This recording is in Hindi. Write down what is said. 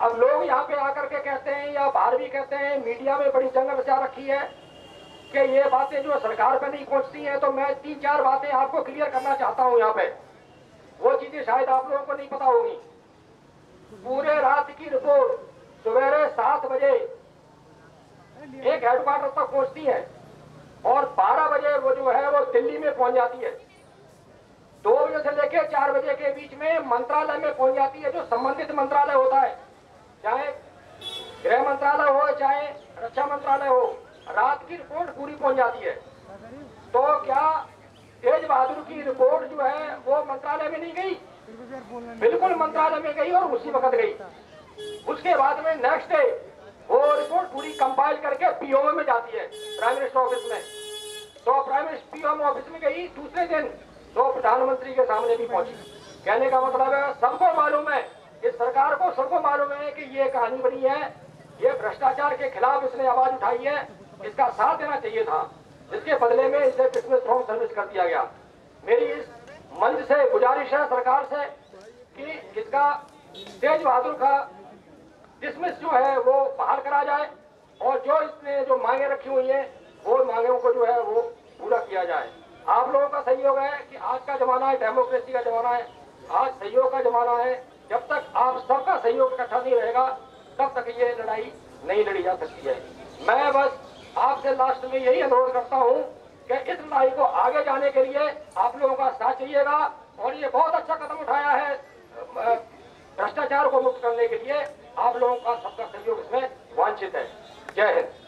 अब लोग यहाँ पे आकर के कहते हैं, या बाहर भी कहते हैं, मीडिया में बड़ी जंग बचा रखी है कि ये बातें जो सरकार पे नहीं पहुँचती है तो मैं तीन चार बातें आपको क्लियर करना चाहता हूँ यहाँ पे। वो चीज़ें शायद आप लोगों को नहीं पता होगी। पूरे रात की रिपोर्ट सवेरे सात बजे एक हेडक्वार्टर तक पहुँचती है और 12 बजे वो जो है वो दिल्ली में पहुँच जाती है। दो बजे से लेकर चार बजे के बीच में मंत्रालय में पहुँच जाती है, जो संबंधित मंत्रालय होता है। चाहे गृह मंत्रालय हो, चाहे रक्षा मंत्रालय हो, रात की रिपोर्ट पूरी पहुँच जाती है। तो क्या तेज बहादुर की रिपोर्ट जो है, वो मंत्रालय में नहीं गई? बिल्कुल मंत्रालय में गई और उसी वक्त गई। उसके बाद में नेक्स्ट डे वो रिपोर्ट पूरी कंपाइल करके पीओ में जाती है प्राइम मिनिस्टर ऑफ़िस में। तो प्राइम मिनिस्टर पीओ ऑफ़िस में गई, दूसरे दिन तो प्रधानमंत्री के सामने भी पहुँची। कहने का मतलब है, सबको मालूम है सरकार को सबको मालूम है कि ये कहानी बनी है। ये भ्रष्टाचार के खिलाफ इसने आवाज़ उठाई है। इसका साथ देना चाहिए था। जिसके बदले में इसे डिसमिस फ्रॉम सर्विस कर दिया गया। मेरी इस मंच से, गुजारिश है सरकार से कि इसका तेज बहादुर का डिसमिस जो है वो बाहर करा जाए और जो इसने जो मांगे रखी हुई है, वो मांगों को जो है वो पूरा किया जाए। आप लोगों का सहयोग है कि आज का जमाना है डेमोक्रेसी का जमाना है। आज सहयोग का जमाना है। जब तक आप सबका सहयोग इकट्ठा नहीं रहेगा, तब तक ये लड़ाई नहीं लड़ी जा सकती है। मैं बस आपसे लास्ट में यही अनुरोध करता हूँ कि इस लड़ाई को आगे जाने के लिए आप लोगों का साथ चाहिएगा और ये बहुत अच्छा कदम उठाया है भ्रष्टाचार को मुक्त करने के लिए। आप लोगों का सबका सहयोग इसमें वांछित है। जय हिंद।